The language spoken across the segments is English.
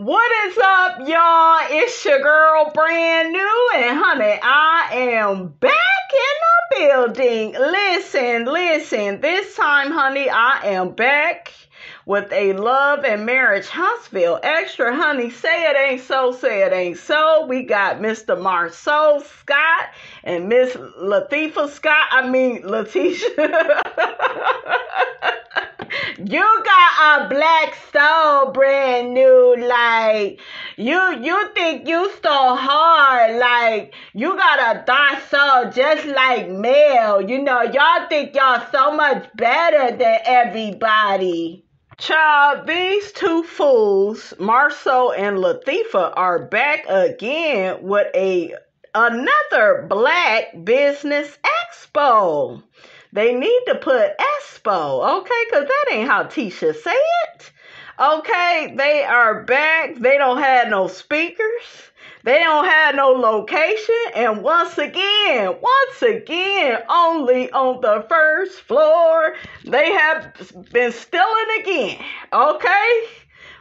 What is up, y'all? It's your girl, brand new, and honey, I am back in the building. Listen, listen, this time, honey, I am back with a love and marriage Huntsville extra, honey. Say it ain't so, say it ain't so. We got Mr. Marsau Scott and Miss Latifah Scott. I mean, Letitia. you got a black soul brand new like you you think you so hard like you got a dark soul just like male you know y'all think y'all so much better than everybody Child, these two fools, Marsau and Latifa, are back again with a another black business expo. They need to put Expo, okay? Because that ain't how Tisha say it. Okay, they are back. They don't have no speakers. They don't have no location. And once again, once again, only on the first floor, they have been stealing again. Okay?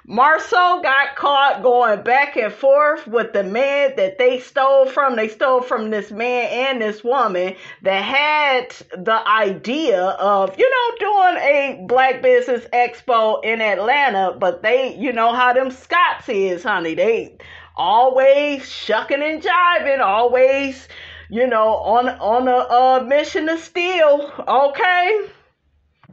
Marsau got caught going back and forth with the man that they stole from. They stole from this man and this woman that had the idea of, you know, doing a black business expo in Atlanta, but they, you know how them Scotts is, honey. They always shucking and jiving, always, you know, on on a uh, mission to steal. Okay.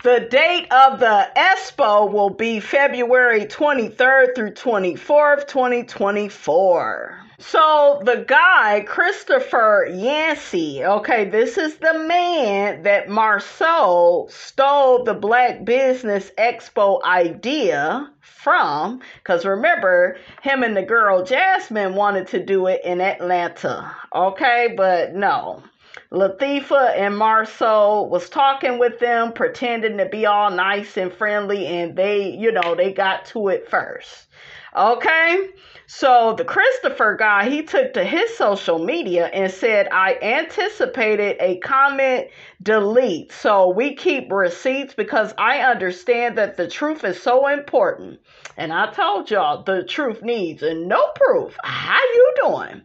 The date of the expo will be February 23rd through 24th, 2024. So the guy, Christopher Yancey, okay, this is the man that Marsau stole the Black Business Expo idea from. Because remember, him and the girl Jasmine wanted to do it in Atlanta, okay, but no. Latifa and Marsau was talking with them, pretending to be all nice and friendly, and they, you know, they got to it first. Okay? So the Christopher guy, he took to his social media and said, I anticipated a comment delete. So we keep receipts because I understand that the truth is so important. And I told y'all the truth needs and no proof. How you doing?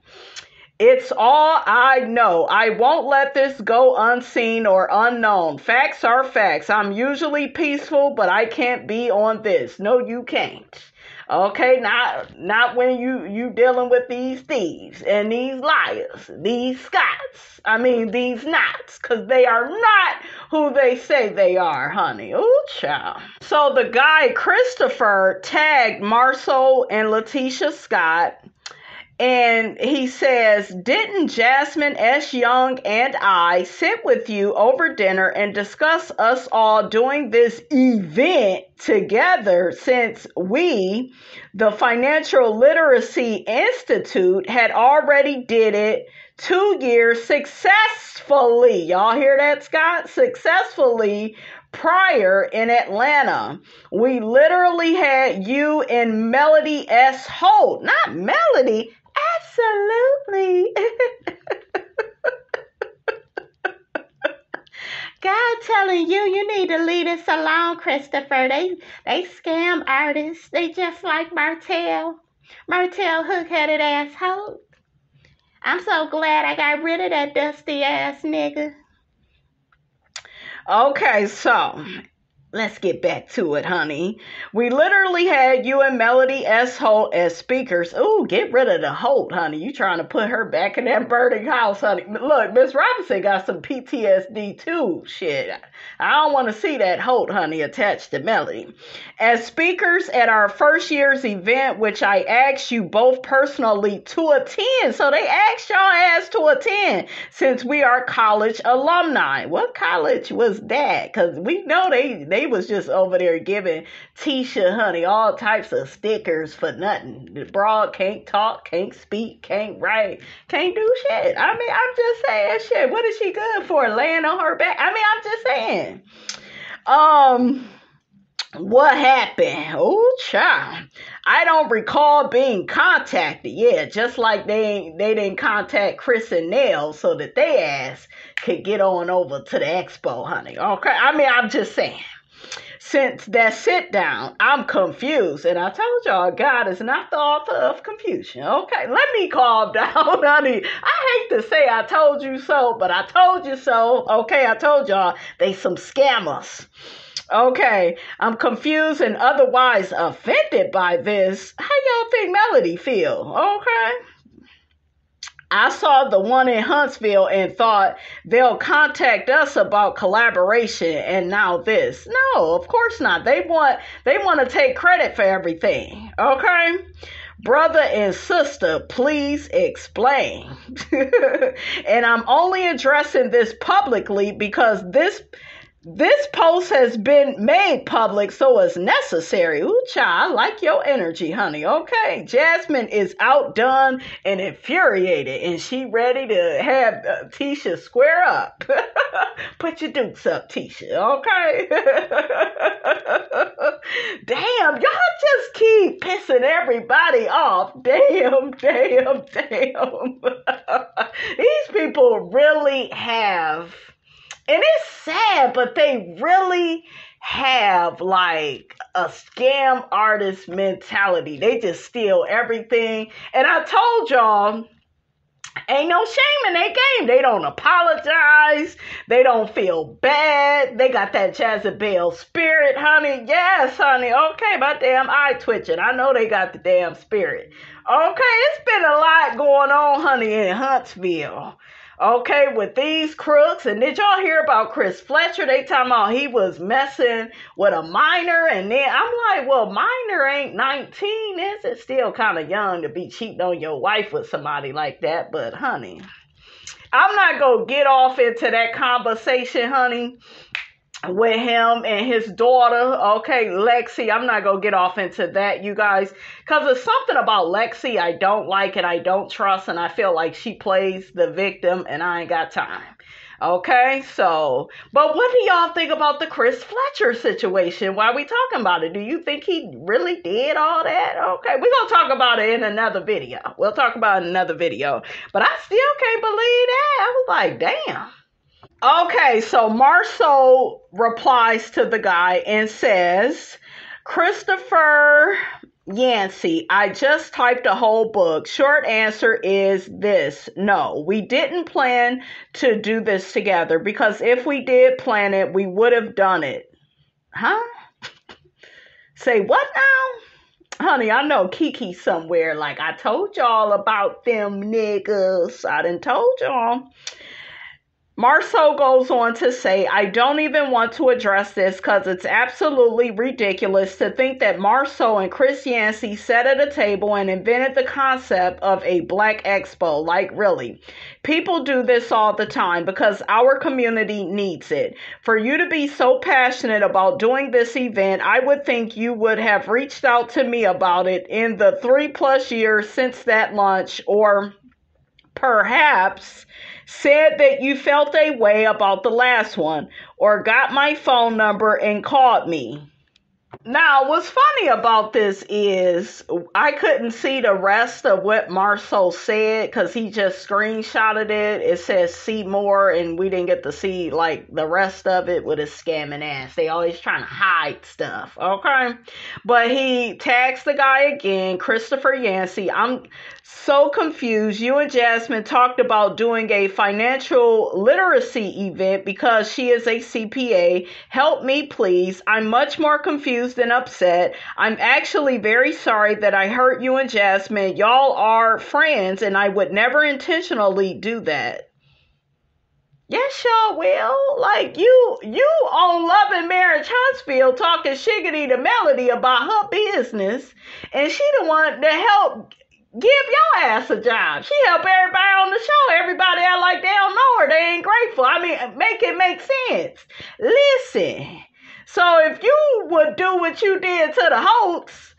It's all I know. I won't let this go unseen or unknown. Facts are facts. I'm usually peaceful, but I can't be on this. No, you can't. Okay, not not when you you dealing with these thieves and these liars, these Scotts. I mean these knots, cause they are not who they say they are, honey. Ooh, child. So the guy Christopher tagged Marsau and Letitia Scott and he says, Didn't Jasmine S. Young and I sit with you over dinner and discuss us all doing this event together since we, the Financial Literacy Institute, had already did it two years successfully. Y'all hear that, Scott? Successfully prior in Atlanta. We literally had you and Melody S. Holt, not Melody, Absolutely. God telling you you need to leave this alone, Christopher. They they scam artists. They just like Martell. Martell hook-headed asshole. I'm so glad I got rid of that dusty ass nigga. Okay, so Let's get back to it, honey. We literally had you and Melody S. Holt as speakers. Ooh, get rid of the Holt, honey. You trying to put her back in that burning house, honey. Look, Miss Robinson got some PTSD too. Shit. I don't want to see that Holt, honey, attached to Melody. As speakers at our first year's event, which I asked you both personally to attend. So they asked y'all ass to attend since we are college alumni. What college was that? Because we know they, they they was just over there giving Tisha Honey all types of stickers for nothing. The broad can't talk, can't speak, can't write, can't do shit. I mean, I'm just saying shit. What is she good for? Laying on her back? I mean, I'm just saying. Um what happened? Oh, child. I don't recall being contacted. Yeah, just like they they didn't contact Chris and Nell so that they ass could get on over to the expo, honey. Okay, I mean, I'm just saying. Since that sit down. I'm confused. And I told y'all, God is not the author of confusion. Okay, let me calm down, honey. I hate to say I told you so, but I told you so. Okay, I told y'all they some scammers. Okay, I'm confused and otherwise offended by this. How y'all think Melody feel? Okay. I saw the one in Huntsville and thought they'll contact us about collaboration and now this. No, of course not. They want they want to take credit for everything. Okay? Brother and sister, please explain. and I'm only addressing this publicly because this this post has been made public, so it's necessary. Ooh, child, I like your energy, honey. Okay, Jasmine is outdone and infuriated, and she ready to have uh, Tisha square up. Put your dukes up, Tisha. Okay. damn, y'all just keep pissing everybody off. Damn, damn, damn. These people really have and it's sad, but they really have like a scam artist mentality. They just steal everything. And I told y'all, ain't no shame in their game. They don't apologize. They don't feel bad. They got that Jezebel spirit, honey. Yes, honey. Okay, my damn eye twitching. I know they got the damn spirit. Okay, it's been a lot going on, honey, in Huntsville okay, with these crooks. And did y'all hear about Chris Fletcher? They talking about he was messing with a minor. And then I'm like, well, minor ain't 19, is it? Still kind of young to be cheating on your wife with somebody like that. But, honey, I'm not going to get off into that conversation, honey with him and his daughter. Okay, Lexi. I'm not gonna get off into that, you guys, because there's something about Lexi I don't like and I don't trust, and I feel like she plays the victim, and I ain't got time. Okay, so, but what do y'all think about the Chris Fletcher situation? Why are we talking about it? Do you think he really did all that? Okay, we're gonna talk about it in another video. We'll talk about another video. But I still can't believe that. I was like, damn. Okay, so Marsau replies to the guy and says, Christopher Yancey, I just typed a whole book. Short answer is this no, we didn't plan to do this together because if we did plan it, we would have done it. Huh? Say what now? Honey, I know Kiki somewhere. Like I told y'all about them niggas. I done told y'all. Marsau goes on to say, I don't even want to address this because it's absolutely ridiculous to think that Marsau and Chris Yancey sat at a table and invented the concept of a black expo. Like, really. People do this all the time because our community needs it. For you to be so passionate about doing this event, I would think you would have reached out to me about it in the three plus years since that launch, or perhaps said that you felt a way about the last one, or got my phone number and called me. Now, what's funny about this is I couldn't see the rest of what Marsau said because he just screenshotted it. It says see more, and we didn't get to see like the rest of it with his scamming ass. They always trying to hide stuff, okay? But he tags the guy again, Christopher Yancey. I'm so confused. You and Jasmine talked about doing a financial literacy event because she is a CPA. Help me, please. I'm much more confused than upset. I'm actually very sorry that I hurt you and Jasmine. Y'all are friends, and I would never intentionally do that. Yes, y'all will. Like you, you on Love and Marriage Huntsville talking shiggity to Melody about her business, and she the one to helped give your ass a job. She help everybody on the show. Everybody I like they don't know her. They ain't grateful. I mean, make it make sense. Listen. So if you would do what you did to the hoax,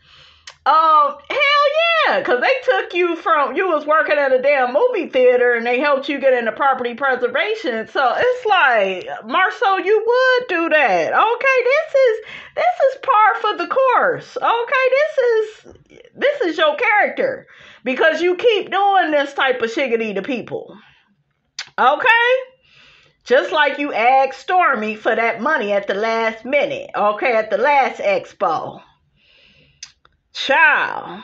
um, hell yeah, cause they took you from you was working at a damn movie theater and they helped you get into property preservation. So it's like Marsau, you would do that. Okay, this is this is par for the course. Okay, this is this is your character because you keep doing this type of shiggity to people. Okay. Just like you asked Stormy for that money at the last minute, okay, at the last expo. Child.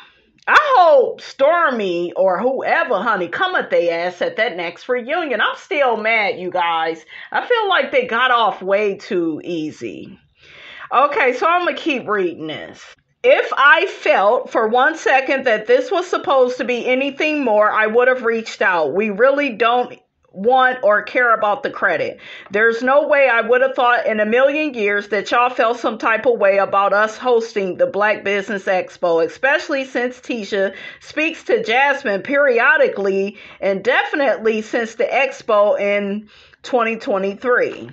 I hope Stormy or whoever, honey, come at their ass at that next reunion. I'm still mad, you guys. I feel like they got off way too easy. Okay, so I'm to keep reading this. If I felt for one second that this was supposed to be anything more, I would have reached out. We really don't want or care about the credit. There's no way I would have thought in a million years that y'all felt some type of way about us hosting the Black Business Expo, especially since Tisha speaks to Jasmine periodically and definitely since the expo in 2023.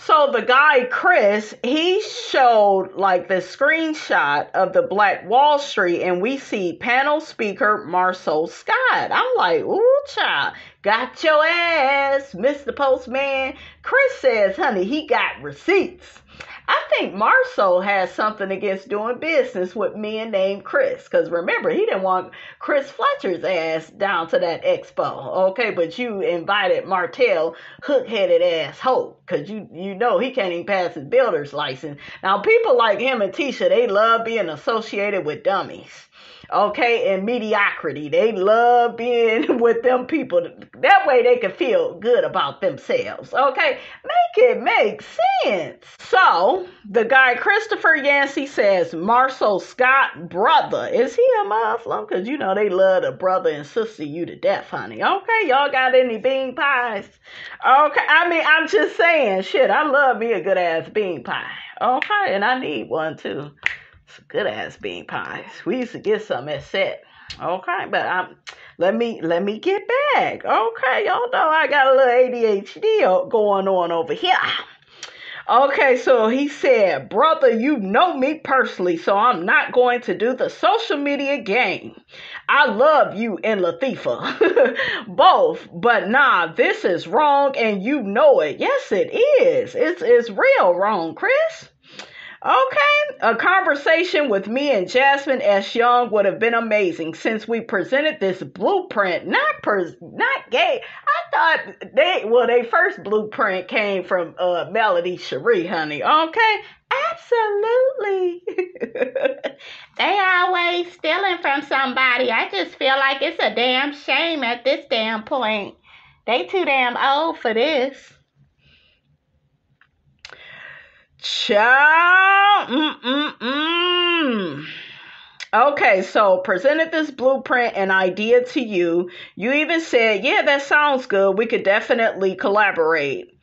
So the guy Chris, he showed like the screenshot of the Black Wall Street, and we see panel speaker Marcel Scott. I'm like, ooh, child, got your ass, Mr. Postman. Chris says, honey, he got receipts. I think Marsau has something against doing business with men named Chris. Because remember, he didn't want Chris Fletcher's ass down to that expo. Okay, but you invited Martell, hook headed ass hoe. Because you, you know he can't even pass his builder's license. Now, people like him and Tisha, they love being associated with dummies okay, and mediocrity. They love being with them people. That way they can feel good about themselves, okay? Make it make sense. So, the guy Christopher Yancey says, Marcel Scott, brother. Is he a Muslim? Because you know they love the brother and sister you to death, honey. Okay, y'all got any bean pies? Okay, I mean, I'm just saying, shit, I love me a good ass bean pie. Okay, and I need one too some good ass bean pies. We used to get some at set. Okay, but I'm let me let me get back. Okay, y'all know I got a little ADHD going on over here. Okay, so he said, Brother, you know me personally, so I'm not going to do the social media game. I love you and Latifah. Both, but nah, this is wrong and you know it. Yes, it is. It's, it's real wrong, Chris. Okay, a conversation with me and Jasmine S. Young would have been amazing since we presented this blueprint, not per, not gay. I thought they well, they first blueprint came from uh, Melody Shari, honey. Okay, absolutely. they always stealing from somebody. I just feel like it's a damn shame at this damn point. They too damn old for this. Child. Mm-mm-mm. Okay, so presented this blueprint and idea to you. You even said, yeah, that sounds good. We could definitely collaborate.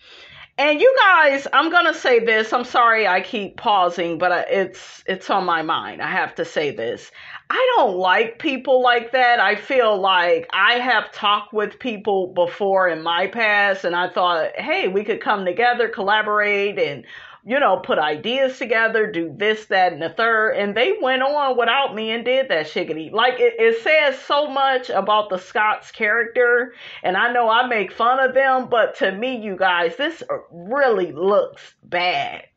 And you guys, I'm going to say this. I'm sorry I keep pausing, but it's it's on my mind. I have to say this. I don't like people like that. I feel like I have talked with people before in my past and I thought, "Hey, we could come together, collaborate and you know, put ideas together, do this, that, and the third. And they went on without me and did that shiggity. Like it, it says so much about the Scott's character. And I know I make fun of them, but to me, you guys, this really looks bad.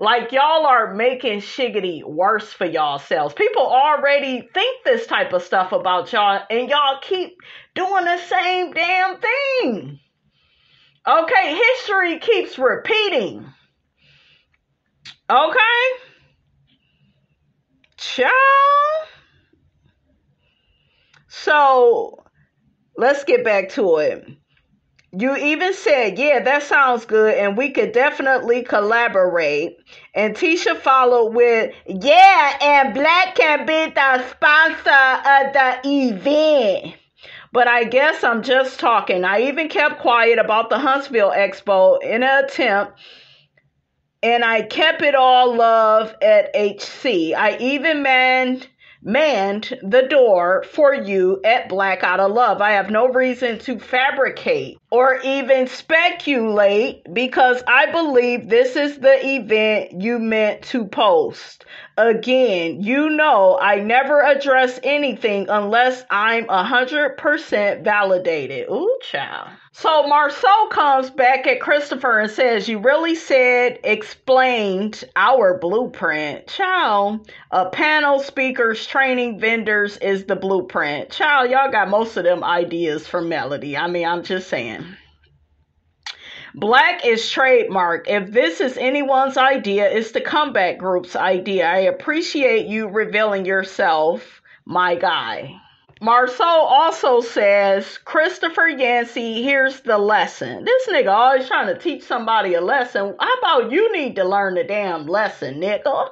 Like y'all are making shiggity worse for y'all selves. People already think this type of stuff about y'all, and y'all keep doing the same damn thing. Okay, history keeps repeating. Okay. Ciao. So let's get back to it. You even said, yeah, that sounds good, and we could definitely collaborate. And Tisha followed with, yeah, and Black can be the sponsor of the event. But I guess I'm just talking. I even kept quiet about the Huntsville Expo in an attempt and I kept it all love at HC. I even manned manned the door for you at Black of Love. I have no reason to fabricate or even speculate because I believe this is the event you meant to post. Again, you know I never address anything unless I'm 100% validated. Ooh, child. So Marsau comes back at Christopher and says, You really said, explained our blueprint. Child, a panel, speakers, training, vendors is the blueprint. Child, y'all got most of them ideas from Melody. I mean, I'm just saying. Black is trademark. If this is anyone's idea, it's the comeback group's idea. I appreciate you revealing yourself, my guy. Marsau also says, Christopher Yancey, here's the lesson. This nigga always trying to teach somebody a lesson. How about you need to learn the damn lesson, nigga?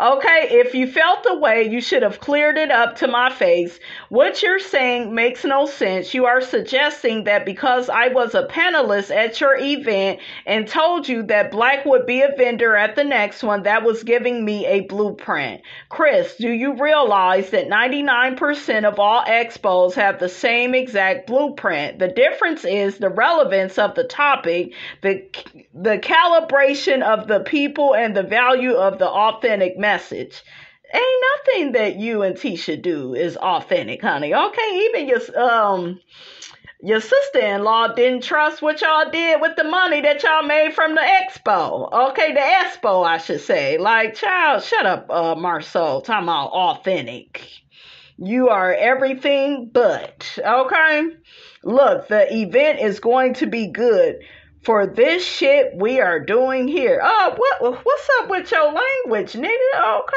Okay, if you felt the way, you should have cleared it up to my face. What you're saying makes no sense. You are suggesting that because I was a panelist at your event and told you that Black would be a vendor at the next one, that was giving me a blueprint. Chris, do you realize that 99% of all expos have the same exact blueprint? The difference is the relevance of the topic, the the calibration of the people and the value of the authentic message. Ain't nothing that you and Tisha do is authentic, honey. Okay, even your um your sister-in-law didn't trust what y'all did with the money that y'all made from the expo. Okay, the expo, I should say. Like, child, shut up, uh, Marsau. Talking about authentic. You are everything but. Okay? Look, the event is going to be good for this shit we are doing here. Oh, what what's up with your language, nigga? Okay,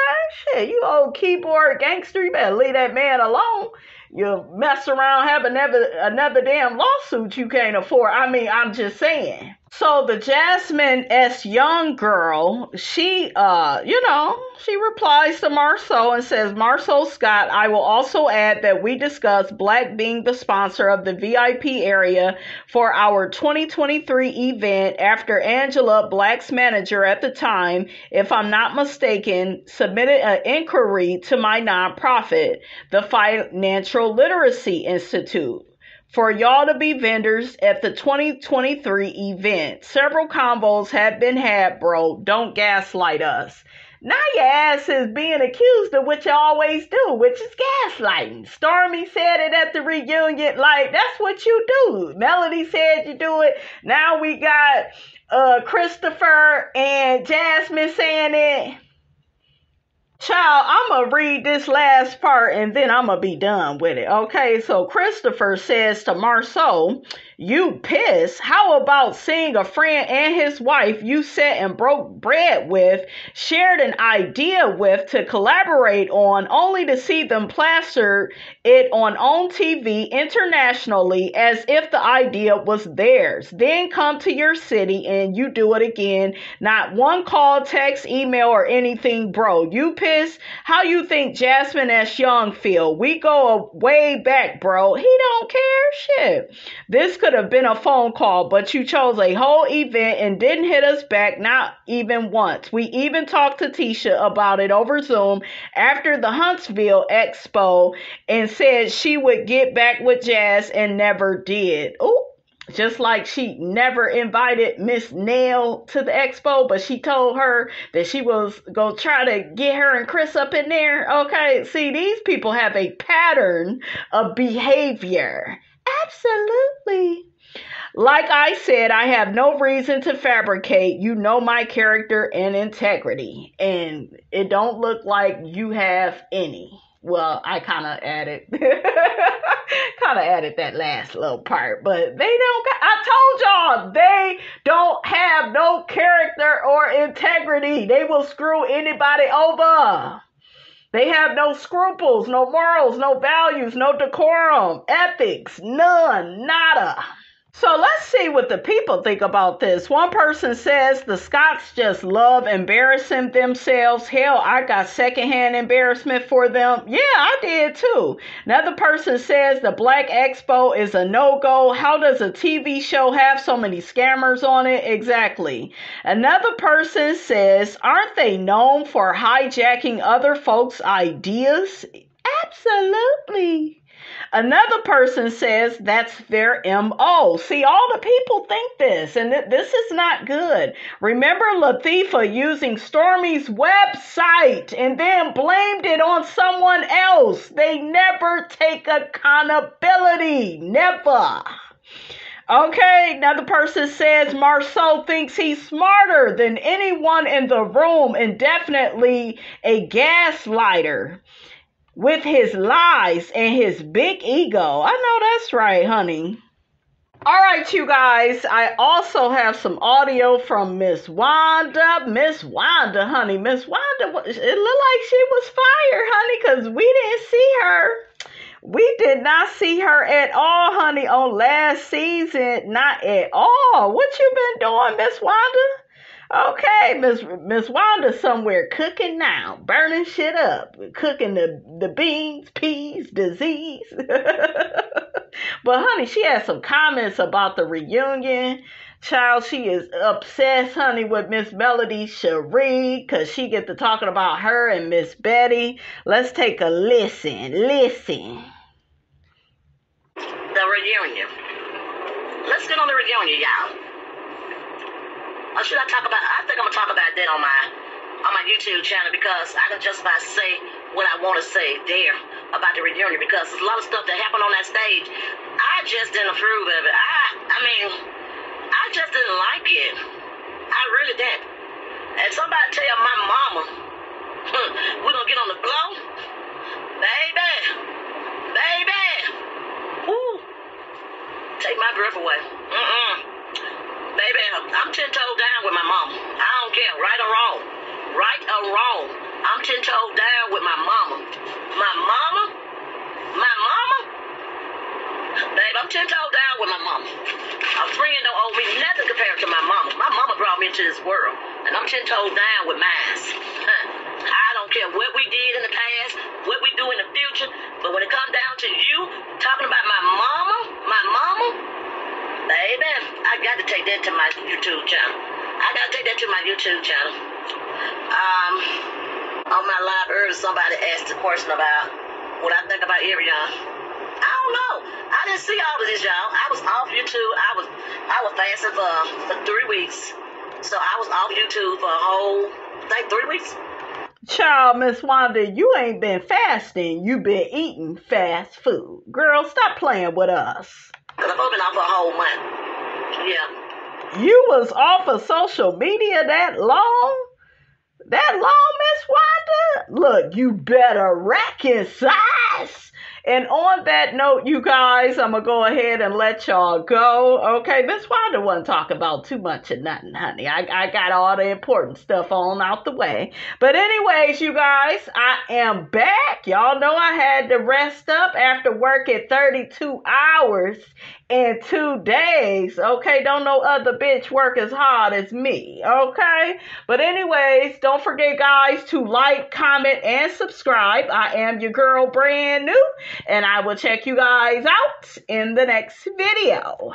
shit, you old keyboard gangster, you better leave that man alone. You mess around, have another another damn lawsuit you can't afford. I mean, I'm just saying. So the Jasmine S. Young girl, she, uh, you know, she replies to Marsau and says, Marsau Scott, I will also add that we discussed Black being the sponsor of the VIP area for our 2023 event after Angela, Black's manager at the time, if I'm not mistaken, submitted an inquiry to my nonprofit, the Financial Literacy Institute for y'all to be vendors at the 2023 event. Several combos have been had, bro. Don't gaslight us. Now your ass is being accused of what you always do, which is gaslighting. Stormy said it at the reunion, like that's what you do. Melody said you do it. Now we got uh Christopher and Jasmine saying it. Child, I'm going to read this last part and then I'm going to be done with it. Okay, so Christopher says to Marsau, You pissed? How about seeing a friend and his wife you sat and broke bread with, shared an idea with to collaborate on, only to see them plaster it on on TV internationally as if the idea was theirs? Then come to your city and you do it again. Not one call, text, email, or anything, bro. You pissed how you think Jasmine S. Young feel? We go way back, bro. He don't care shit. This could have been a phone call, but you chose a whole event and didn't hit us back, not even once. We even talked to Tisha about it over Zoom after the Huntsville Expo and said she would get back with Jazz and never did. Ooh. Just like she never invited Miss Nail to the expo, but she told her that she was gonna try to get her and Chris up in there. Okay, see, these people have a pattern of behavior. Absolutely. Like I said, I have no reason to fabricate. You know my character and integrity, and it don't look like you have any. Well, I kind of added, kind of added that last little part, but they don't. I told y'all they don't have no character or integrity. They will screw anybody over. They have no scruples, no morals, no values, no decorum, ethics, none, nada. So let's see what the people think about this. One person says the Scotts just love embarrassing themselves. Hell, I got secondhand embarrassment for them. Yeah, I did too. Another person says the Black Expo is a no go. How does a TV show have so many scammers on it? Exactly. Another person says, aren't they known for hijacking other folks' ideas? Absolutely. Another person says that's their MO. See, all the people think this, and th- this is not good. Remember Latifah using Stormy's website and then blamed it on someone else. They never take accountability. Never. Okay, another person says Marsau thinks he's smarter than anyone in the room and definitely a gaslighter with his lies and his big ego. I know that's right, honey. All right, you guys. I also have some audio from Miss Wanda. Miss Wanda, honey. Miss Wanda, it looked like she was fired, honey, because we didn't see her. We did not see her at all, honey, on last season. Not at all. What you been doing, Miss Wanda? Okay, Miss Miss Wanda somewhere cooking now, burning shit up, cooking the the beans, peas, disease. but honey, she had some comments about the reunion. Child, she is obsessed, honey, with Miss Melody Shari because she get to talking about her and Miss Betty. Let's take a listen. Listen. The reunion. Let's get on the reunion, y'all. Or should I talk about? I think I'm gonna talk about that on my on my YouTube channel because I can just about say what I want to say there about the reunion because there's a lot of stuff that happened on that stage. I just didn't approve of it. I I mean, I just didn't like it. I really didn't. And somebody tell my mama we're gonna get on the floor, baby, baby. Woo. Take my breath away. Mm-mm. Baby, I'm ten toes down with my mama. I don't care, right or wrong. Right or wrong. I'm ten toes down with my mama. My mama? My mama? Babe, I'm ten toes down with my mama. A friend don't owe me nothing compared to my mama. My mama brought me into this world, and I'm ten toes down with mine. I don't care what we did in the past, what we do in the future, but when it comes down to you talking about my mama, my mama, baby, I got to take that to my YouTube channel. I got to take that to my YouTube channel. Um, on my live earlier, somebody asked a question about what I think about Ariana. I don't know. I didn't see all of this, y'all. I was off YouTube. I was I was fasting for for three weeks, so I was off YouTube for a whole, like three weeks. Child, Miss Wanda, you ain't been fasting. You been eating fast food. Girl, stop playing with us. Cause I've been off for a whole month. Yeah. You was off of social media that long? That long, Miss Wanda? Look, you better recognize. And on that note, you guys, I'm gonna go ahead and let y'all go. Okay, Miss Wanda wasn't talk about too much of nothing, honey. I, I got all the important stuff on out the way. But anyways, you guys, I am back. Y'all know I had to rest up after working 32 hours in two days. Okay, don't no other bitch work as hard as me. Okay, but anyways, don't forget, guys, to like, comment, and subscribe. I am your girl, brand new, and I will check you guys out in the next video.